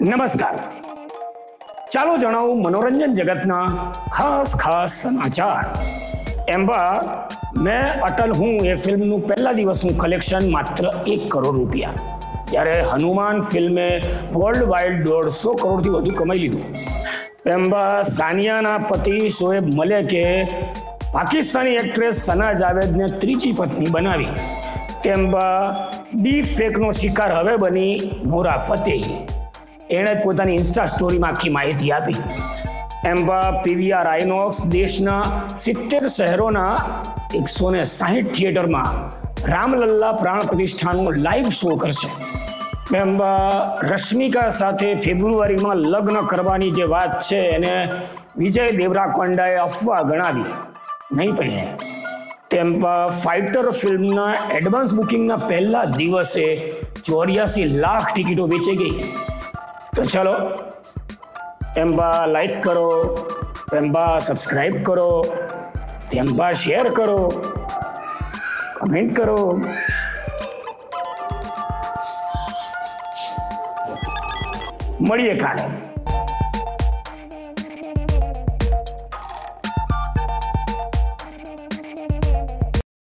નમસ્કાર ચાલો જણાવું મનોરંજન જગતના ખાસ ખાસ સમાચાર એમ્બા મેં અટલ હું એ ફિલ્મનું પહેલા દિવસનું કલેક્શન માત્ર એક કરોડ રૂપિયા જ્યારે હનુમાન ફિલ્મે વર્લ્ડ વાઇડ દોઢસો કરોડથી વધુ કમાઈ લીધું એમ્બા સાનિયાના પતિ શોએબ મલેકે પાકિસ્તાની એક્ટ્રેસ સના જાવેદને ત્રીજી પત્ની બનાવી તેમ્બા ડીપ ફેકનો શિકાર હવે બની નોરા ફતેહી એણે પોતાની ઇન્સ્ટા સ્ટોરીમાં આખી માહિતી આપી. એમ્બા, પીવીઆર આઇનોક્સ દેશના સિત્તેર શહેરોના એકસો ને સાહીઠ થિયેટરમાં રામલલ્લા પ્રાણ પ્રતિષ્ઠાનો લાઈવ શો કરશે. એમ્બા, રશ્મિકા સાથે ફેબ્રુઆરીમાં લગ્ન કરવાની જે વાત છે, એને વિજય દેવરાકોંડાએ અફવા ગણાવી. નહીં પહેણે તેમ ફાઇટર ફિલ્મના એડવાન્સ બુકિંગના પહેલા દિવસે ચોર્યાસી લાખ ટિકિટો વેચી ગઈ. તો ચલો, એમ્બા લાઈક કરો, એમ્બા સબસ્ક્રાઈબ કરો, એમ્બા શેર કરો કમેન્ટ કરો. મળીએ કાલે.